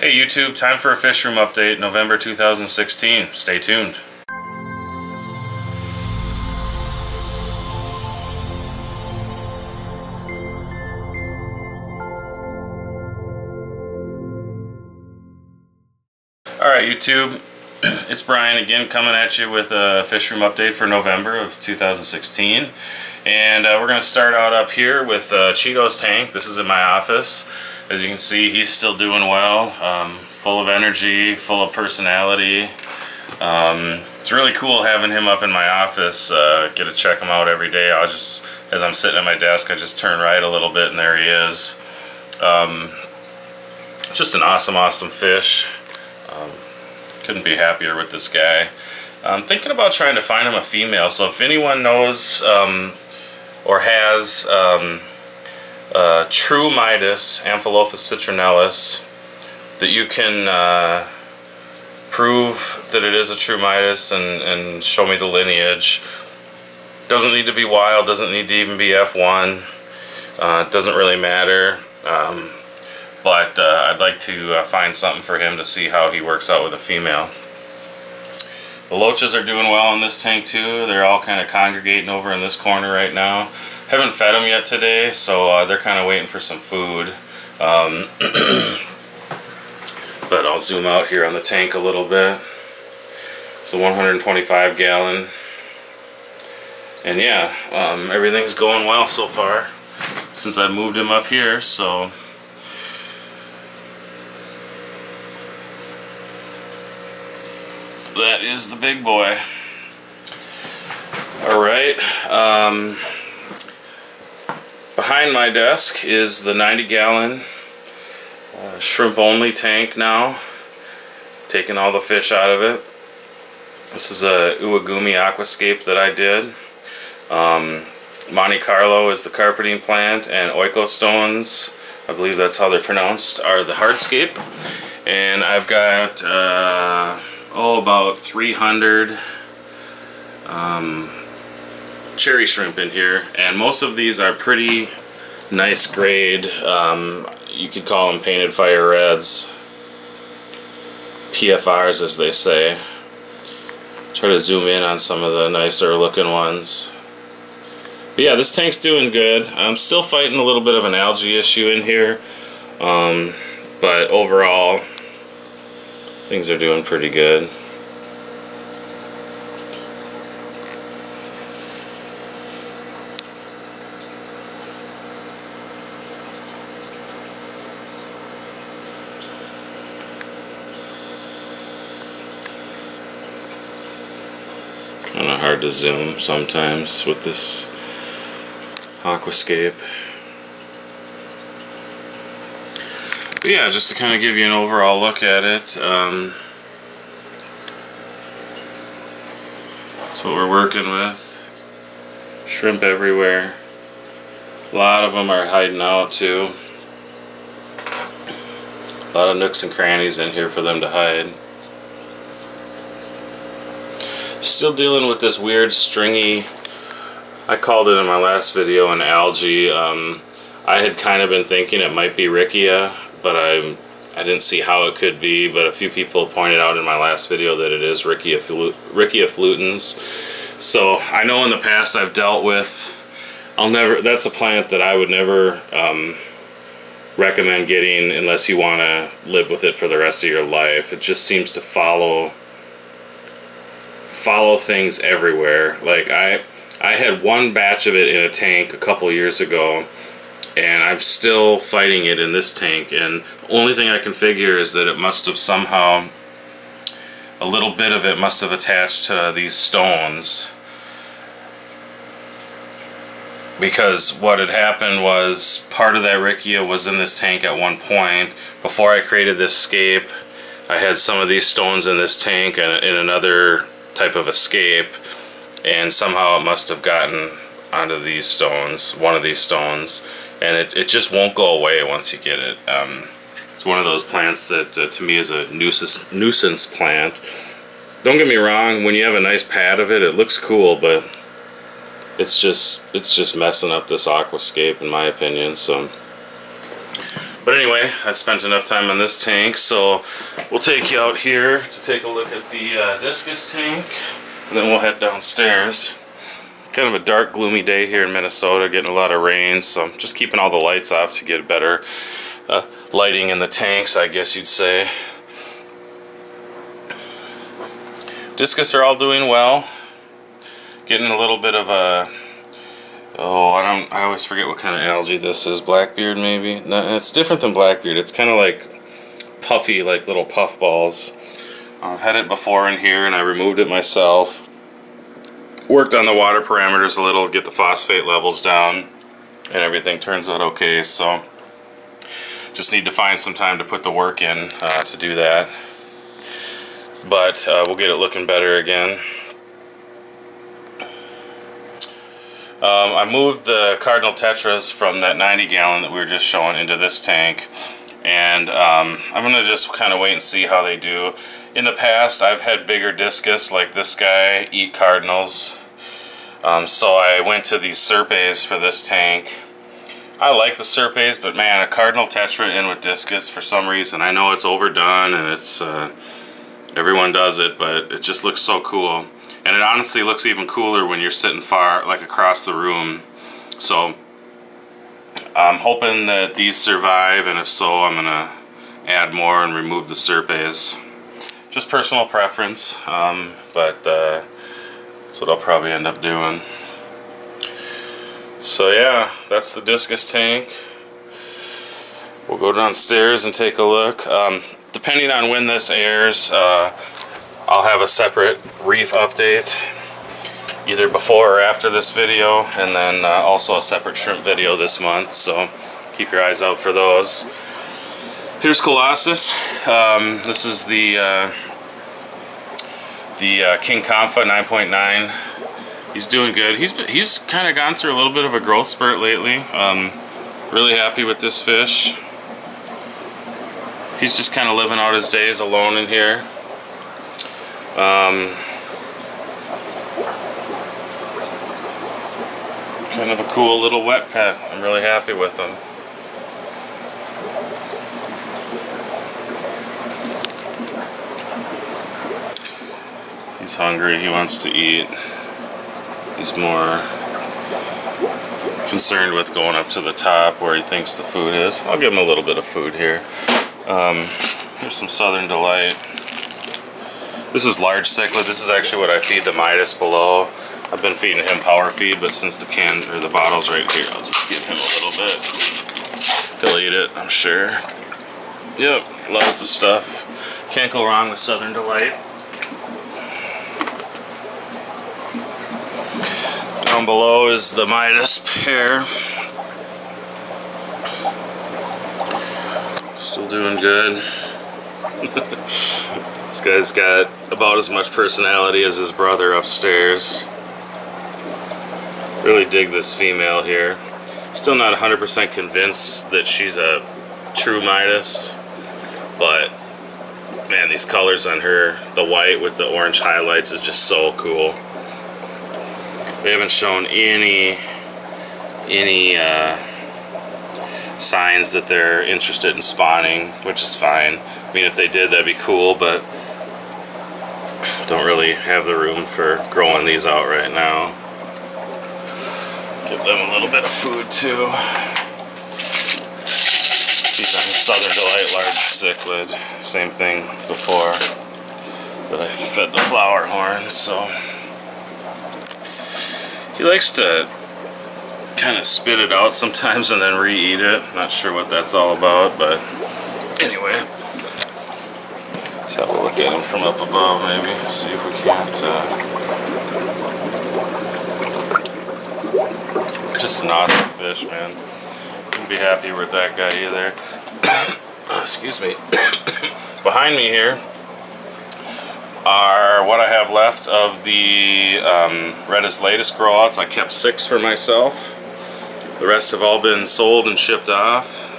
Hey YouTube, time for a fish room update, November 2016. Stay tuned. Alright YouTube, it's Brian again coming at you with a fish room update for November of 2016. And uh, we're going to start out up here with uh, Cheeto's tank. This is in my office. As you can see, he's still doing well, um, full of energy, full of personality. Um, it's really cool having him up in my office. Uh, get to check him out every day. I'll just, as I'm sitting at my desk, I just turn right a little bit and there he is. Um, just an awesome, awesome fish. Um, couldn't be happier with this guy. I'm thinking about trying to find him a female, so if anyone knows um, or has um, uh, true Midas, Amphilophus citronellus, that you can uh, prove that it is a true Midas and, and show me the lineage. Doesn't need to be wild, doesn't need to even be F1. Uh, doesn't really matter. Um, but uh, I'd like to uh, find something for him to see how he works out with a female. The loaches are doing well in this tank too. They're all kind of congregating over in this corner right now. Haven't fed them yet today, so uh, they're kind of waiting for some food. Um, but I'll zoom out here on the tank a little bit. It's a 125 gallon. And yeah, um, everything's going well so far since I moved him up here, so that is the big boy. Alright, um, behind my desk is the 90 gallon uh, shrimp only tank now. Taking all the fish out of it. This is a Iwagumi aquascape that I did. Um, Monte Carlo is the carpeting plant and Oiko stones, I believe that's how they're pronounced, are the hardscape. And I've got, uh, oh, about 300 um, cherry shrimp in here and most of these are pretty nice grade. Um, you could call them painted fire reds. PFRs as they say. Try to zoom in on some of the nicer looking ones. But yeah this tank's doing good. I'm still fighting a little bit of an algae issue in here. Um, but overall things are doing pretty good kind of hard to zoom sometimes with this aquascape. But yeah, just to kind of give you an overall look at it. Um, that's what we're working with. Shrimp everywhere. A lot of them are hiding out too. A lot of nooks and crannies in here for them to hide. Still dealing with this weird stringy, I called it in my last video an algae. Um, I had kind of been thinking it might be Riccia, but I I didn't see how it could be, but a few people pointed out in my last video that it is Riccia, Riccia fluitans. So I know in the past I've dealt with, I'll never, that's a plant that I would never um, recommend getting unless you want to live with it for the rest of your life. It just seems to follow follow things everywhere. Like I I had one batch of it in a tank a couple years ago and I'm still fighting it in this tank and the only thing I can figure is that it must have somehow a little bit of it must have attached to these stones because what had happened was part of that Riccia was in this tank at one point before I created this scape I had some of these stones in this tank and in another type of escape and somehow it must have gotten onto these stones, one of these stones, and it, it just won't go away once you get it. Um, it's one of those plants that uh, to me is a nuisance, nuisance plant. Don't get me wrong, when you have a nice pad of it, it looks cool, but it's just it's just messing up this aquascape in my opinion. So, but anyway, I spent enough time on this tank, so we'll take you out here to take a look at the uh, discus tank, and then we'll head downstairs. Kind of a dark, gloomy day here in Minnesota, getting a lot of rain, so I'm just keeping all the lights off to get better uh, lighting in the tanks, I guess you'd say. Discus are all doing well. Getting a little bit of a oh I don't I always forget what kind of algae this is. Blackbeard maybe? No, it's different than blackbeard. It's kind of like puffy like little puff balls. I've had it before in here and I removed it myself. Worked on the water parameters a little get the phosphate levels down and everything. Turns out okay so just need to find some time to put the work in uh, to do that. But uh, we'll get it looking better again. Um, I moved the Cardinal Tetras from that 90 gallon that we were just showing into this tank and um, I'm going to just kind of wait and see how they do. In the past I've had bigger discus like this guy eat cardinals um, so I went to these Serpes for this tank. I like the Serpes but man a Cardinal Tetra in with discus for some reason I know it's overdone and it's uh, everyone does it, but it just looks so cool. And it honestly looks even cooler when you're sitting far, like across the room. So I'm hoping that these survive, and if so, I'm gonna add more and remove the Serpes. Just personal preference, um, but uh, that's what I'll probably end up doing. So yeah, that's the discus tank. We'll go downstairs and take a look. Um, depending on when this airs, uh, I'll have a separate reef update either before or after this video and then uh, also a separate shrimp video this month so keep your eyes out for those. Here's Colossus. Um, this is the uh, the uh, King Kamfa 9.9. He's doing good. He's he's kind of gone through a little bit of a growth spurt lately. Um, really happy with this fish. He's just kind of living out his days alone in here. Um, kind of a cool little wet pet. I'm really happy with him. He's hungry, he wants to eat. He's more concerned with going up to the top where he thinks the food is. I'll give him a little bit of food here. Um, here's some Southern Delight. This is large cichlid. This is actually what I feed the Midas below. I've been feeding him power feed, but since the can or the bottle's right here, I'll just give him a little bit. He'll eat it, I'm sure. Yep, loves the stuff. Can't go wrong with Southern Delight. Down below is the Midas pair. Still doing good. this guy's got about as much personality as his brother upstairs. Really dig this female here. Still not 100% convinced that she's a true Midas, but man, these colors on her, the white with the orange highlights is just so cool. They haven't shown any, any, uh, signs that they're interested in spawning, which is fine. I mean, if they did, that'd be cool, but don't really have the room for growing these out right now. Give them a little bit of food too. These are Southern Delight large cichlid. Same thing before that I fed the flower horns, so he likes to kind of spit it out sometimes and then re-eat it. Not sure what that's all about, but anyway. Have a look at him from up above maybe. See if we can't... Uh... Just an awesome fish, man. Couldn't be happy with that guy either. Excuse me. Behind me here are what I have left of the um, Red Isletas growouts. I kept six for myself. The rest have all been sold and shipped off.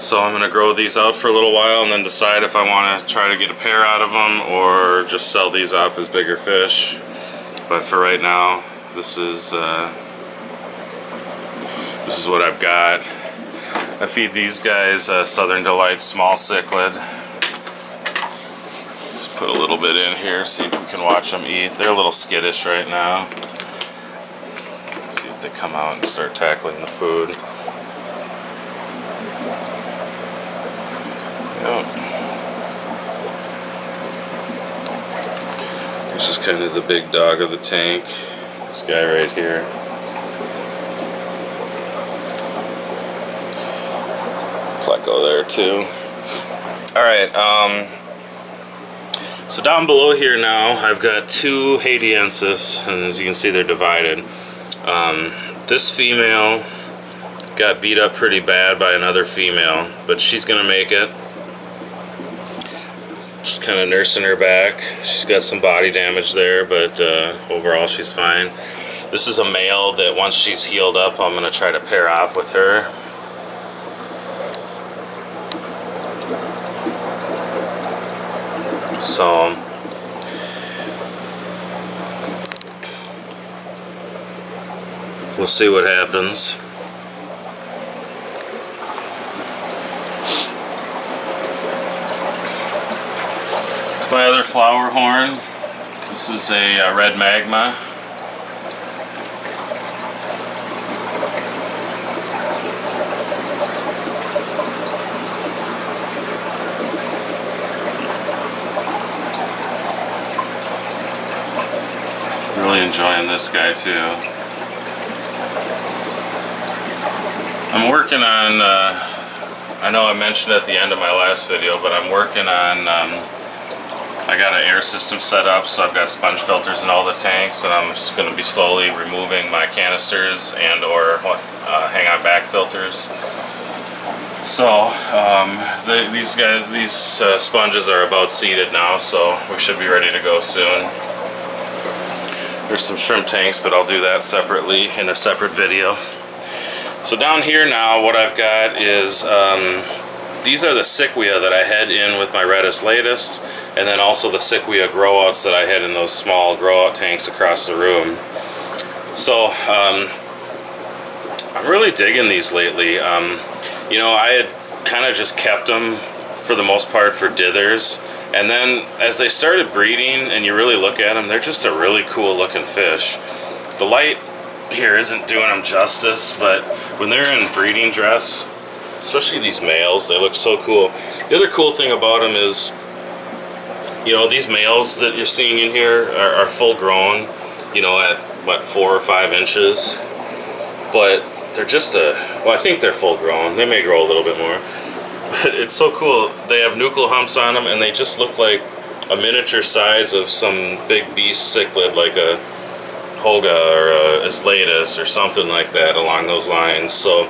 So I'm going to grow these out for a little while and then decide if I want to try to get a pair out of them or just sell these off as bigger fish. But for right now, this is uh, this is what I've got. I feed these guys uh, Southern Delight small cichlid. Just put a little bit in here, see if we can watch them eat. They're a little skittish right now. see if they come out and start tackling the food. This is kind of the big dog of the tank. This guy right here. Pleco there too. Alright, um, so down below here now, I've got two Haitiensis, and as you can see, they're divided. Um, this female got beat up pretty bad by another female, but she's gonna make it. Just kind of nursing her back. She's got some body damage there, but uh, overall she's fine. This is a male that once she's healed up, I'm gonna try to pair off with her. So we'll see what happens. My other flower horn. This is a uh, red magma. Really enjoying this guy too. I'm working on, uh, I know I mentioned at the end of my last video, but I'm working on um, I got an air system set up, so I've got sponge filters in all the tanks, and I'm just going to be slowly removing my canisters and or uh, hang-on back filters. So um, the, these guys, these uh, sponges are about seated now, so we should be ready to go soon. There's some shrimp tanks, but I'll do that separately in a separate video. So down here now, what I've got is um, these are the Sequoia that I had in with my Red Isletas, and then also the Sequoia growouts that I had in those small growout tanks across the room. So, um, I'm really digging these lately. Um, you know, I had kind of just kept them for the most part for dithers, and then as they started breeding and you really look at them, they're just a really cool looking fish. The light here isn't doing them justice, but when they're in breeding dress, especially these males, they look so cool. The other cool thing about them is, you know, these males that you're seeing in here are, are full grown, you know, at what, four or five inches. But they're just a, well, I think they're full grown. They may grow a little bit more. But it's so cool. They have nuchal humps on them and they just look like a miniature size of some big beast cichlid like a Hoga or a Isletas or something like that along those lines. So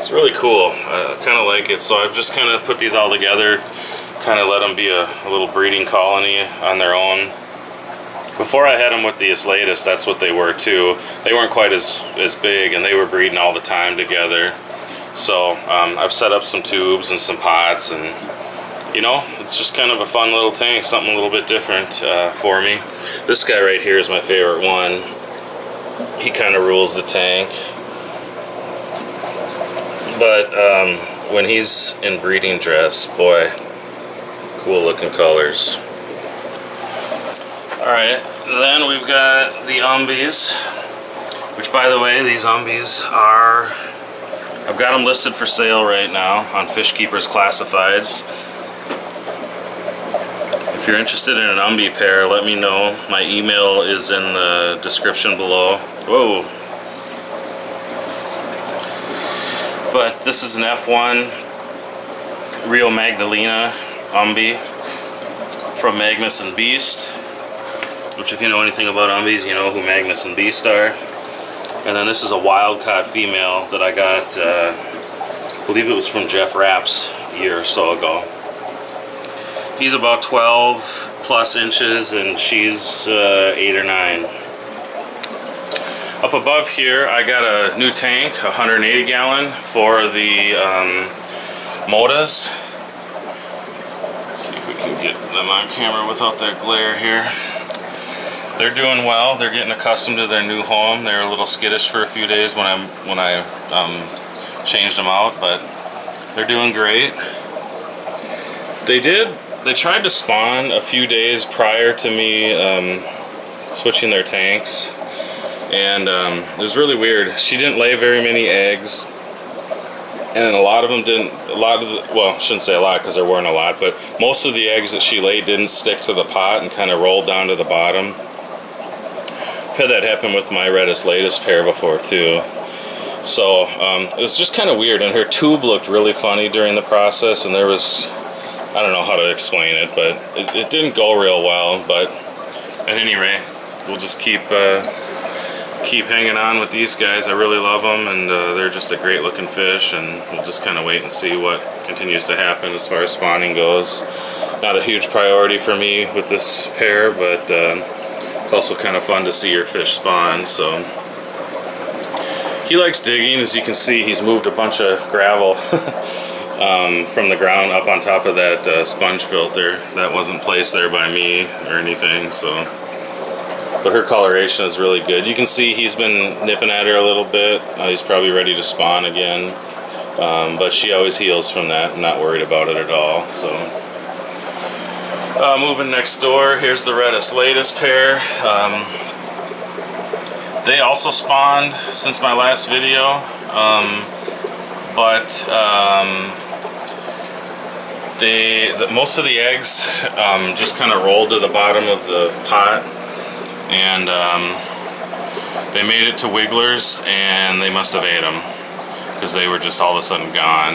it's really cool. I kind of like it. So I've just kind of put these all together, kind of let them be a, a, little breeding colony on their own. Before I had them with the Isletas, that's what they were too. They weren't quite as, as big and they were breeding all the time together. So um, I've set up some tubes and some pots and you know, it's just kind of a fun little tank, something a little bit different uh, for me. This guy right here is my favorite one. He kind of rules the tank but um, when he's in breeding dress, boy, cool looking colors. Alright, then we've got the umbies, which by the way, these umbies are, I've got them listed for sale right now on Fish Keepers Classifieds. If you're interested in an umbie pair, let me know. My email is in the description below. Whoa, But this is an F1 Rio Magdalena Umbie from Magnus and Beast. Which if you know anything about Umbies, you know who Magnus and Beast are. And then this is a wild caught female that I got, uh, I believe it was from Jeff Rapps a year or so ago. He's about 12 plus inches and she's uh, 8 or 9. Up above here, I got a new tank, 180 gallon, for the um, Motas. See if we can get them on camera without that glare here. They're doing well. They're getting accustomed to their new home. They're a little skittish for a few days when I when I um, changed them out, but They're doing great. They did, they tried to spawn a few days prior to me um, switching their tanks. And um, it was really weird. She didn't lay very many eggs. And a lot of them didn't, a lot of the, well, I shouldn't say a lot because there weren't a lot, but most of the eggs that she laid didn't stick to the pot and kind of rolled down to the bottom. I've had that happen with my Red Isletas pair before too. So um, it was just kind of weird, and her tube looked really funny during the process, and there was, I don't know how to explain it, but it, it didn't go real well. But at any rate, we'll just keep uh, keep hanging on with these guys. I really love them, and uh, they're just a great looking fish, and we'll just kind of wait and see what continues to happen as far as spawning goes. Not a huge priority for me with this pair, but uh, it's also kind of fun to see your fish spawn, so he likes digging. As you can see, he's moved a bunch of gravel um, from the ground up on top of that uh, sponge filter. That wasn't placed there by me or anything, so. But her coloration is really good. You can see he's been nipping at her a little bit. Uh, he's probably ready to spawn again. Um, but she always heals from that. I'm not worried about it at all, so. Uh, moving next door, here's the Red Isletas pair. Um, they also spawned since my last video, um, but um, they the, most of the eggs um, just kind of rolled to the bottom of the pot, and um, they made it to wigglers, and they must have ate them because they were just all of a sudden gone.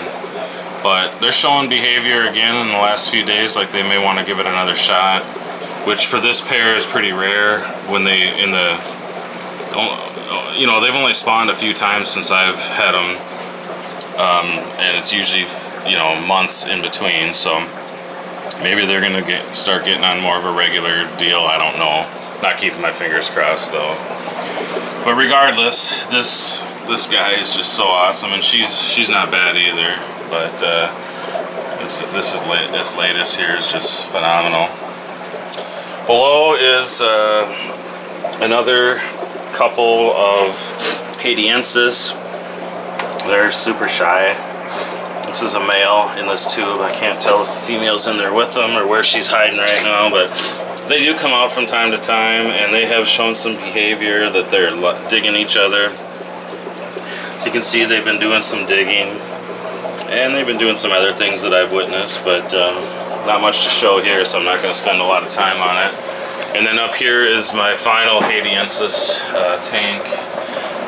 But they're showing behavior again in the last few days, like they may want to give it another shot, which for this pair is pretty rare when they in the you know, they've only spawned a few times since I've had them, um, and it's usually, you know, months in between, so maybe they're gonna get start getting on more of a regular deal, I don't know. Not keeping my fingers crossed, though. But regardless, this this guy is just so awesome, and she's she's not bad either, but uh, this, this, is late, this Isletas here is just phenomenal. Below is uh, another couple of Haitiensis. They're super shy. This is a male in this tube. I can't tell if the female's in there with them or where she's hiding right now, but they do come out from time to time and they have shown some behavior that they're digging each other. So you can see they've been doing some digging and they've been doing some other things that I've witnessed, but um, not much to show here, so I'm not going to spend a lot of time on it. And then up here is my final Haitiensis uh, tank.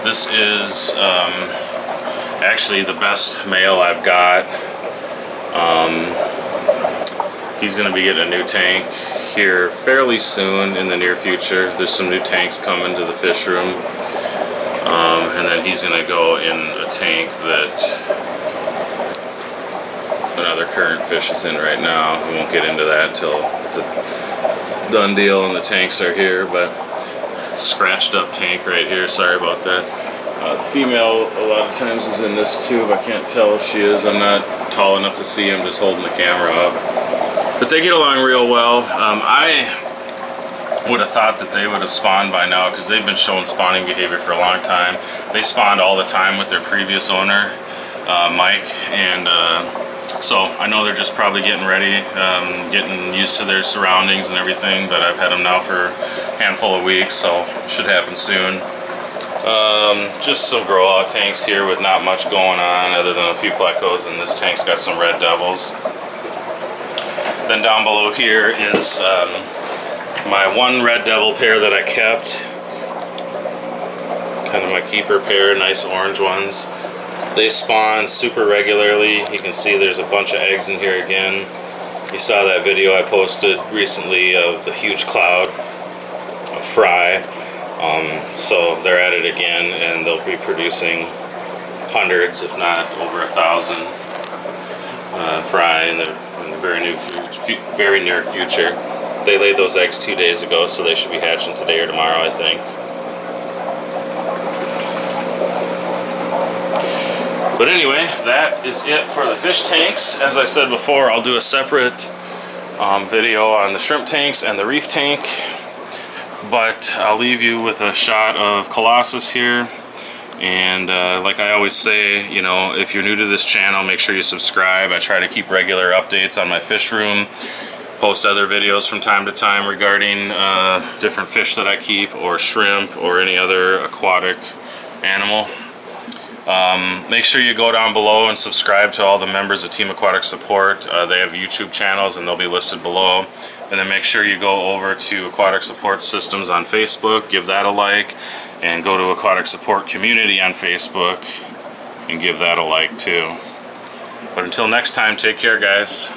This is um, actually the best male I've got. Um, he's going to be getting a new tank here fairly soon in the near future. There's some new tanks coming to the fish room. Um, and then he's going to go in a tank that another current fish is in right now. We won't get into that until it's a done deal and the tanks are here, but scratched up tank right here. Sorry about that. Uh, the female a lot of times is in this tube. I can't tell if she is. I'm not tall enough to see. I'm just holding the camera up. But they get along real well. Um, I would have thought that they would have spawned by now because they've been showing spawning behavior for a long time. They spawned all the time with their previous owner, uh, Mike, and uh, so I know they're just probably getting ready, um, getting used to their surroundings and everything, but I've had them now for a handful of weeks, so should happen soon. Um, just some grow out tanks here with not much going on other than a few plecos, and this tank's got some red devils. Then down below here is um, my one red devil pair that I kept. Kind of my keeper pair, nice orange ones. They spawn super regularly. You can see there's a bunch of eggs in here again. You saw that video I posted recently of the huge cloud of fry. Um, so they're at it again and they'll be producing hundreds, if not over a thousand uh, fry in the, very, new very near future. They laid those eggs two days ago, so they should be hatching today or tomorrow, I think. But anyway, that is it for the fish tanks. As I said before, I'll do a separate um, video on the shrimp tanks and the reef tank. But I'll leave you with a shot of Colossus here. And uh, like I always say, you know, if you're new to this channel, make sure you subscribe. I try to keep regular updates on my fish room, post other videos from time to time regarding uh, different fish that I keep, or shrimp, or any other aquatic animal. Um, make sure you go down below and subscribe to all the members of Team Aquatic Support. Uh, they have YouTube channels and they'll be listed below. And then make sure you go over to Aquatic Support Systems on Facebook, give that a like, and go to Aquatic Support Community on Facebook and give that a like too. But until next time, take care guys.